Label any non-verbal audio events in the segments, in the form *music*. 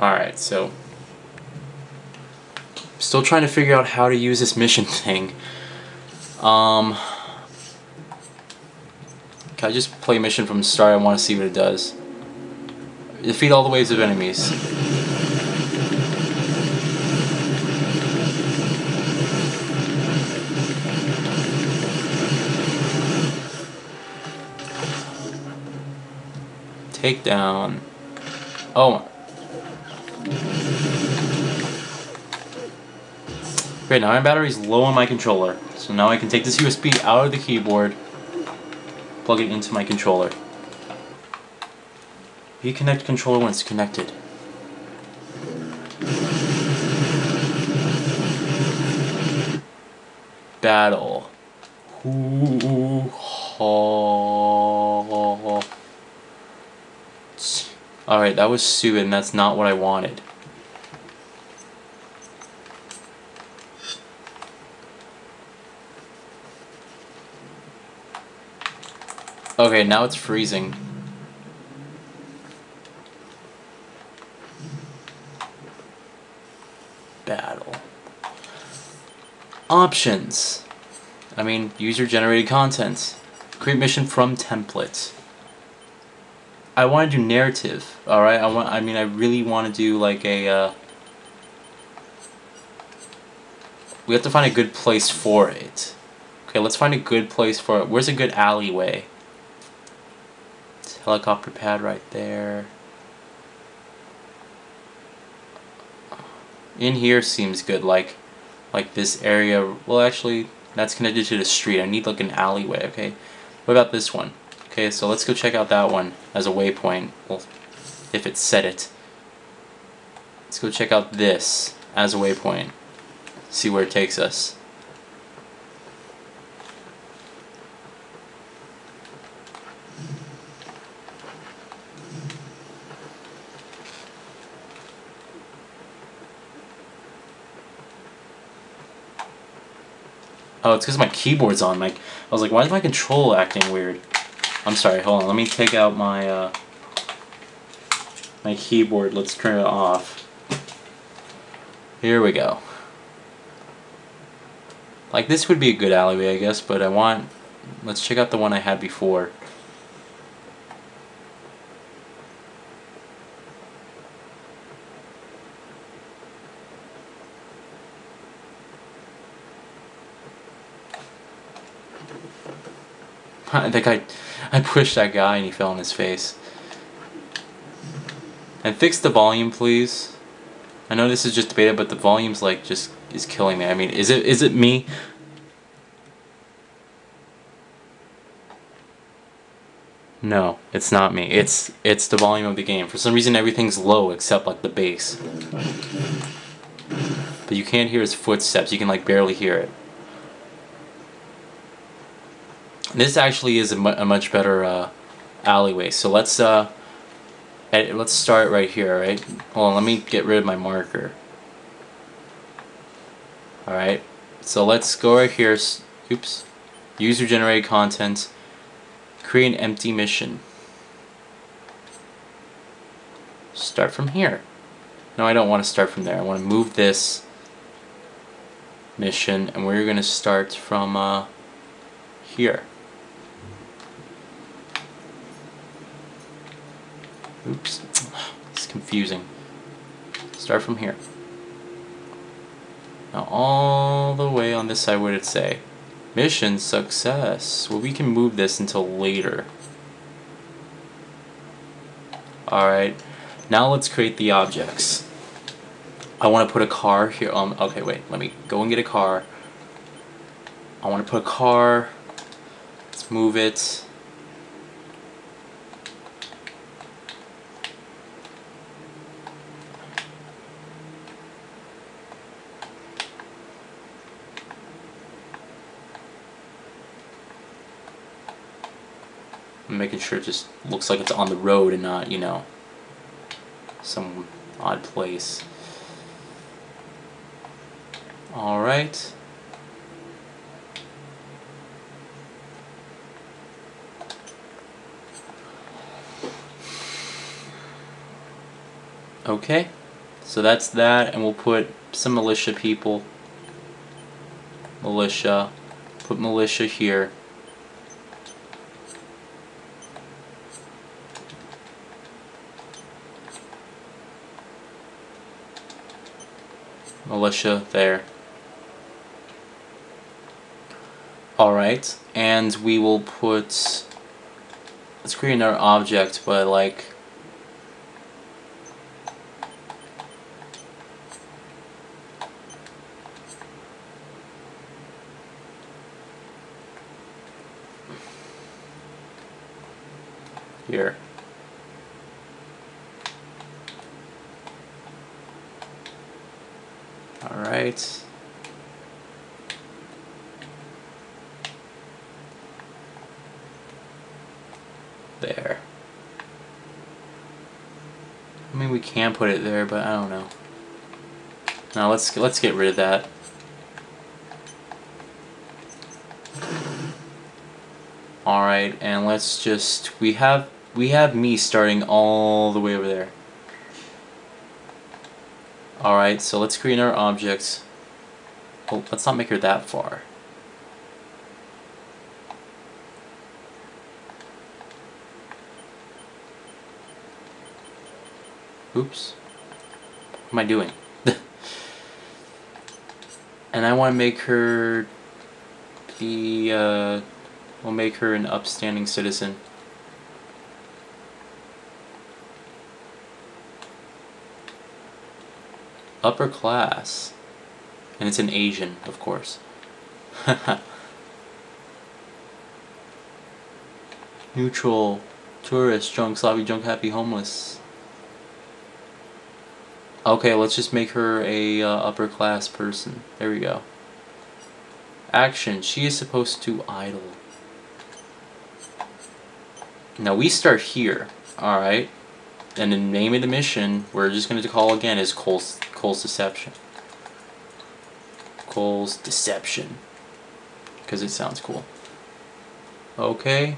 Alright, so still trying to figure out how to use this mission *laughs* thing. Um Can I just play mission from the start? I want to see what it does. Defeat all the waves of enemies. Take down. Oh. Great, now my battery's low on my controller. So now I can take this USB out of the keyboard, plug it into my controller. Reconnect controller when it's connected. Battle. Alright, that was stupid and that's not what I wanted. Okay, now it's freezing. Battle. Options. I mean, user generated content. Create mission from template. I want to do narrative. All right. I want. I mean, I really want to do like a. Uh, we have to find a good place for it. Okay, let's find a good place for it. Where's a good alleyway? Helicopter pad right there. In here seems good. Like, like this area. Well, actually, that's connected to the street. I need like an alleyway. Okay. What about this one? Okay, so let's go check out that one as a waypoint. Well, if it set it. Let's go check out this as a waypoint. See where it takes us. Oh, it's because my keyboard's on. Like, I was like, why is my control acting weird? I'm sorry, hold on. Let me take out my uh, my keyboard. Let's turn it off. Here we go. Like this would be a good alleyway, I guess, but I want... Let's check out the one I had before. I think I, I pushed that guy and he fell on his face. And fix the volume, please. I know this is just beta, but the volume's like just is killing me. I mean, is it is it me? No, it's not me. It's it's the volume of the game. For some reason, everything's low except like the bass. But you can't hear his footsteps. You can like barely hear it. This actually is a, mu a much better uh, alleyway. So let's uh, edit, let's start right here. Right. Hold on. Let me get rid of my marker. All right. So let's go right here. Oops. User generated content. Create an empty mission. Start from here. No, I don't want to start from there. I want to move this mission, and we're going to start from uh, here. Oops, it's confusing. Start from here. Now all the way on this side, what it say? Mission success. Well, we can move this until later. Alright, now let's create the objects. I want to put a car here. Um, okay, wait, let me go and get a car. I want to put a car. Let's move it. Making sure it just looks like it's on the road and not, you know, some odd place. Alright. Okay, So that's that, and we'll put some militia people. Militia. Put militia here. Militia there. Alright, and we will put... Let's create another object, but like... Here. Alright. There. I mean, we can put it there, but I don't know. Now let's let's get rid of that. All right, and let's just we have we have me starting all the way over there. Alright, so let's create our objects. Oh, let's not make her that far. Oops. What am I doing? *laughs* and I want to make her the, uh, we'll make her an upstanding citizen. Upper class. And it's an Asian, of course. *laughs* Neutral, tourist, drunk, sloppy, drunk, happy, homeless. Okay, let's just make her a uh, upper class person. There we go. Action. She is supposed to idle. Now we start here. Alright. And the name of the mission, we're just going to call again is Cole's Cole's Deception. Cole's Deception. Because it sounds cool. Okay.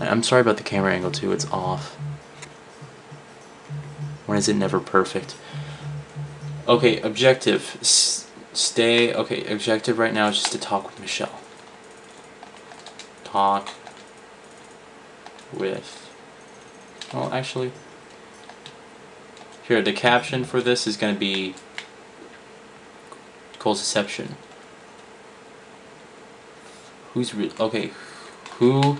I'm sorry about the camera angle too, it's off. When is it never perfect? Okay, objective. S stay, okay, objective right now is just to talk with Michelle. Talk with, well actually, here, the caption for this is going to be Cole's Deception. Who's re okay? Who?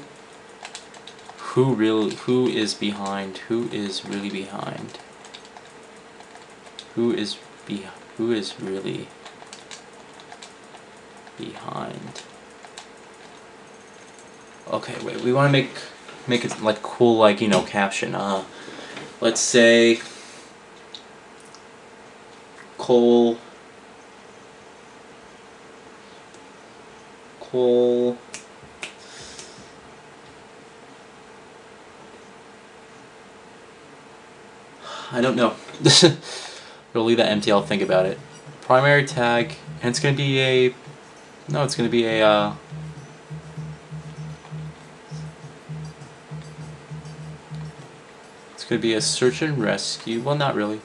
Who really? Who is behind? Who is really behind? Who is be? Who is really behind? Okay, wait. We want to make make it like cool, like you know, caption. Uh, let's say. Cole. Cole. I don't know. *laughs* we'll leave that empty, I'll think about it. Primary tag, and it's gonna be a, no, it's gonna be a, uh, it's gonna be a search and rescue, well not really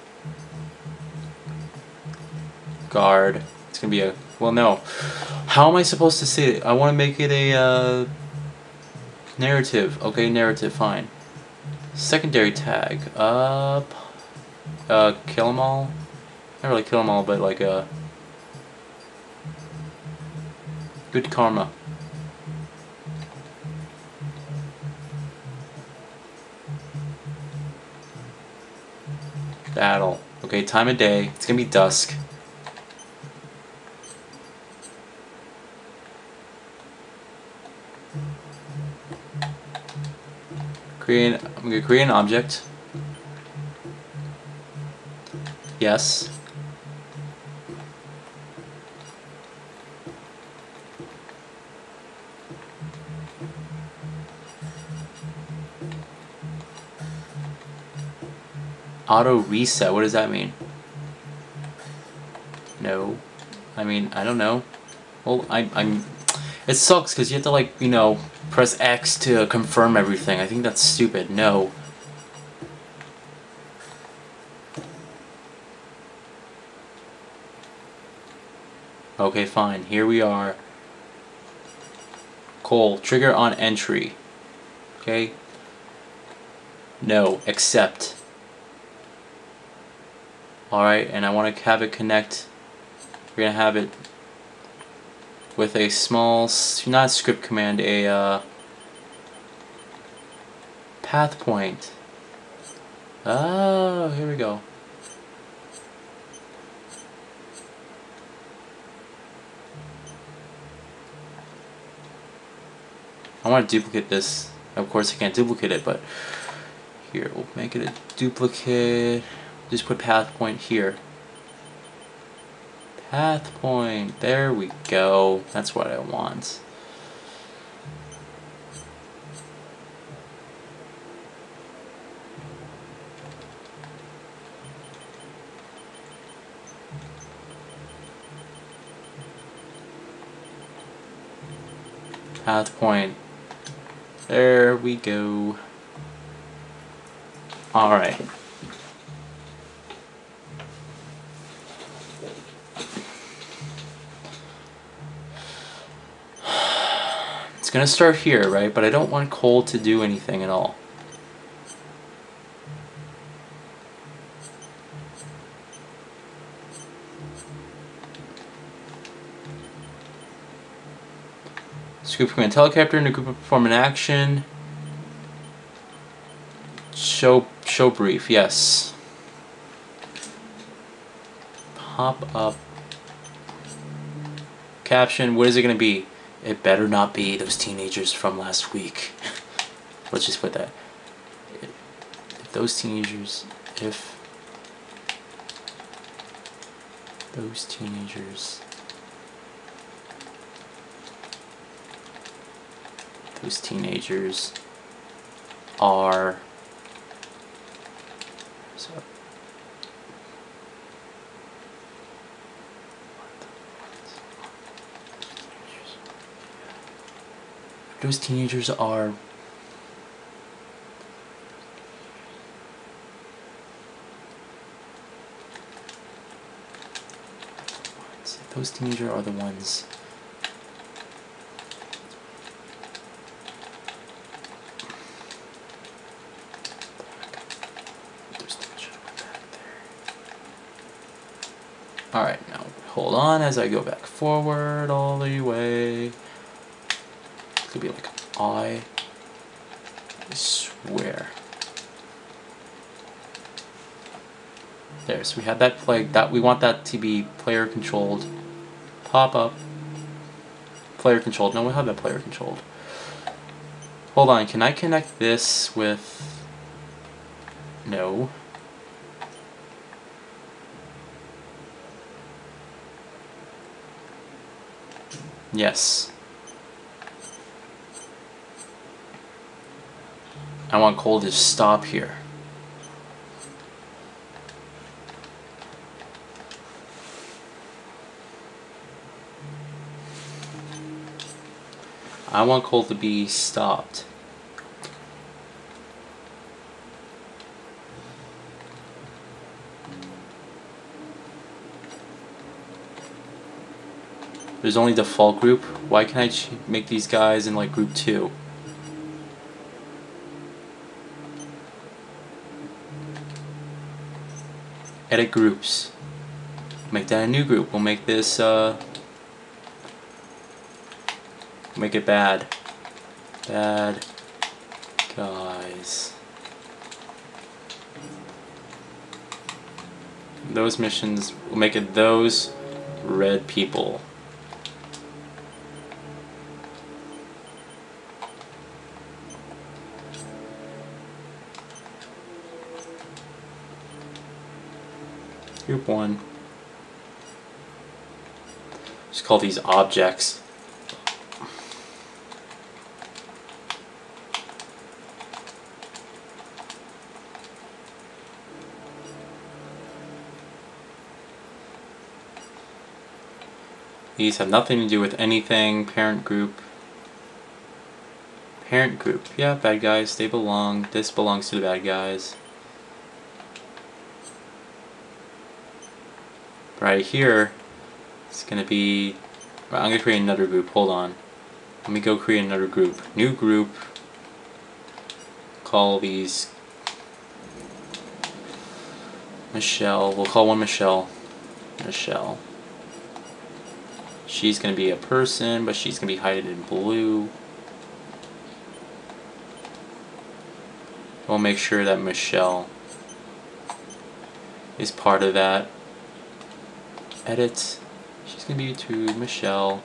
guard. It's gonna be a well no. How am I supposed to say it? I want to make it a uh, narrative. Okay, narrative. Fine. Secondary tag. Uh, uh, kill them all. Not really kill them all, but like uh, good karma. Battle. Okay, time of day. It's gonna be dusk. Create, I'm to create an object. Yes. Auto reset, what does that mean? No. I mean, I don't know. Well, I, I'm... It sucks because you have to, like, you know, press X to confirm everything. I think that's stupid. No. Okay, fine. Here we are. Cole, Trigger on entry. Okay. No. Accept. Alright, and I want to have it connect. We're going to have it with a small, not script command, a uh, path point. Oh, here we go. I want to duplicate this. Of course I can't duplicate it, but here, we'll make it a duplicate. Just put path point here. Path point, there we go. That's what I want. Path point. There we go. Alright. *sighs* It's gonna start here, right? But I don't want Cole to do anything at all. Scoop command telecaptor in a group perform an action. Show show brief, yes. Pop up. Caption, what is it gonna be? It better not be those teenagers from last week. *laughs* Let's just put that. If those teenagers, if those teenagers, those teenagers are so. Those teenagers are those teenagers are the ones Alright, now hold on as I go back forward all the way It could be like I swear. There, so we have that play that we want that to be player controlled. Pop up. Player controlled. No, we have that player controlled. Hold on, can I connect this with no. Yes. I want Cole to stop here. I want Cole to be stopped. There's only default group. Why can't I make these guys in like group 2? edit groups. Make that a new group. We'll make this, uh, make it bad. Bad guys. Those missions, we'll make it those red people. Group 1. Just call these objects. These have nothing to do with anything. Parent group. Parent group. Yeah, bad guys. They belong. This belongs to the bad guys. Right here, It's gonna be. I'm gonna create another group. Hold on. Let me go create another group. New group. Call these Michelle. We'll call one Michelle. Michelle. She's gonna be a person, but she's gonna be hiding in blue. We'll make sure that Michelle is part of that. Edit. She's gonna be to Michelle.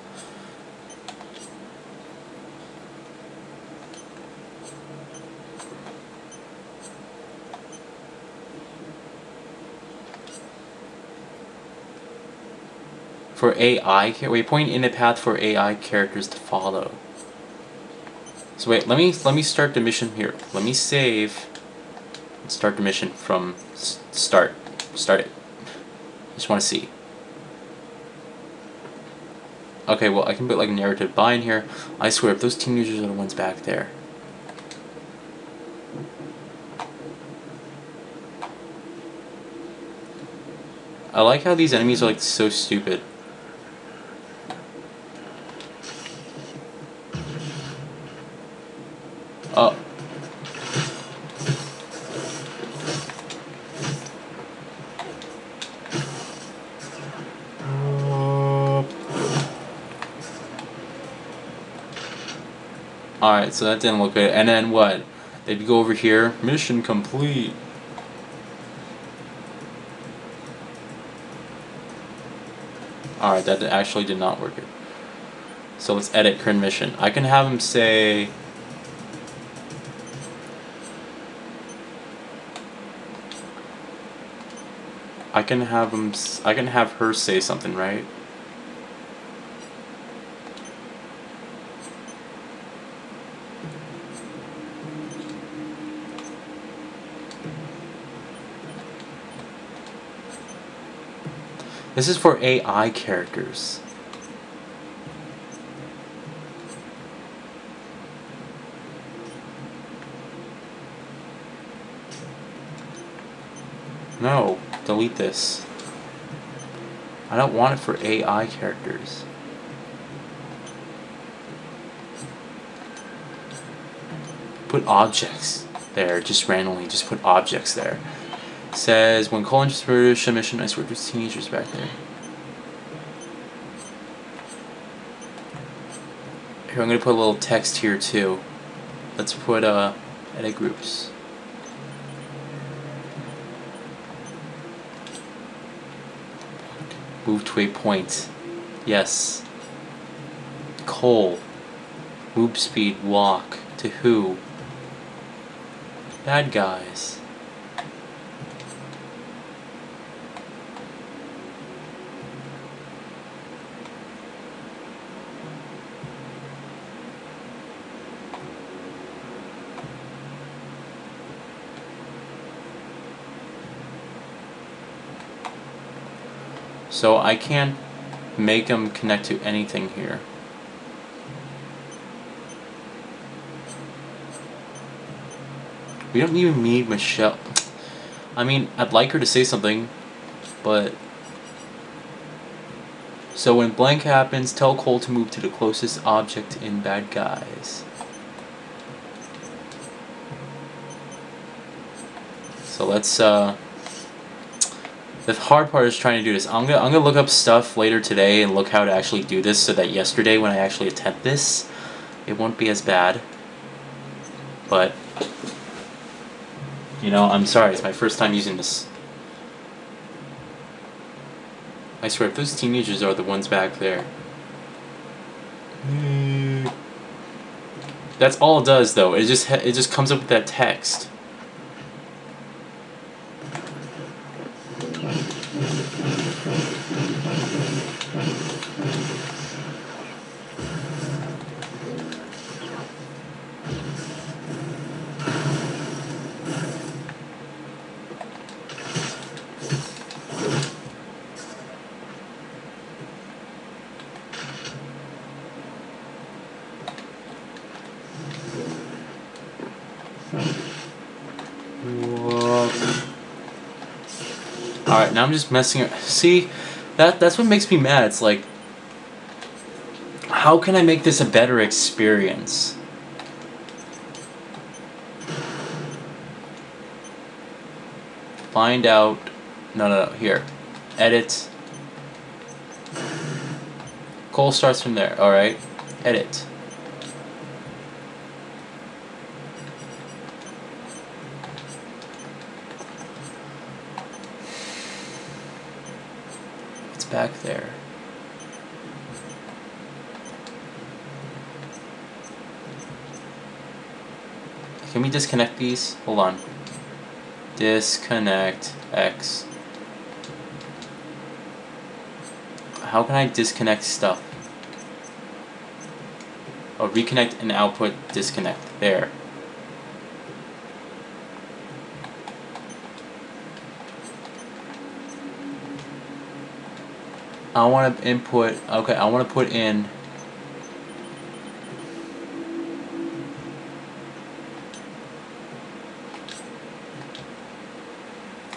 For AI, wait, point in a path for AI characters to follow. So wait, let me let me start the mission here. Let me save. Start the mission from start. Start it. I just want to see. Okay, well I can put like narrative buy in here. I swear, if those teenagers are the ones back there. I like how these enemies are like so stupid. So that didn't look good. And then what? They'd go over here. Mission complete. Alright, that actually did not work. So let's edit current mission. I can have him say... I can have him. I can have her say something, right? This is for AI characters. No, delete this. I don't want it for AI characters. Put objects there, just randomly, just put objects there says when calling just British mission, I swear there's teenagers back there. Here, I'm gonna put a little text here too. Let's put uh, edit groups. Move to a point. Yes. Cole. Move speed, walk. To who? Bad guys. So I can't make them connect to anything here. We don't even need Michelle. I mean, I'd like her to say something, but... So when blank happens, tell Cole to move to the closest object in Bad Guys. So let's, uh... The hard part is trying to do this. I'm gonna I'm gonna look up stuff later today and look how to actually do this so that yesterday when I actually attempt this, it won't be as bad. But you know, I'm sorry, it's my first time using this. I swear, if those teenagers are the ones back there. That's all it does, though. It just it just comes up with that text. Alright, now I'm just messing up. See, that that's what makes me mad. It's like how can I make this a better experience? Find out no no no here. Edit. Cole starts from there, alright. Edit. Back there. Can we disconnect these? Hold on. Disconnect X. How can I disconnect stuff? Oh, reconnect and output disconnect. There. I want to input, okay, I want to put in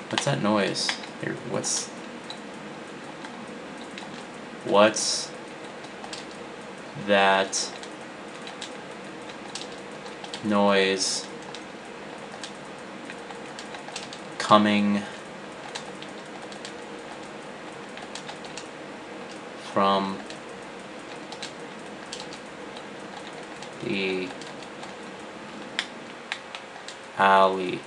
What's that noise? Here, what's What's that noise coming from the alley.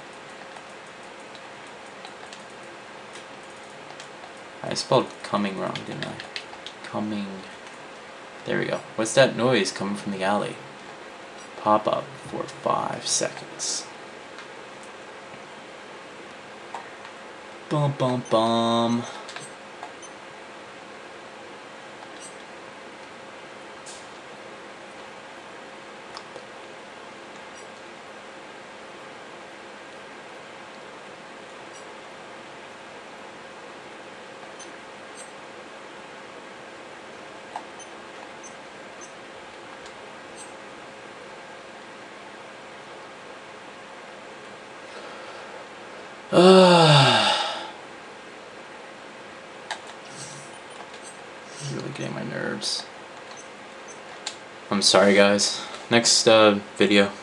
I spelled coming wrong, didn't I? Coming. There we go. What's that noise coming from the alley? Pop up for five seconds. Bum bum bum. really getting my nerves. I'm sorry guys. Next uh, video.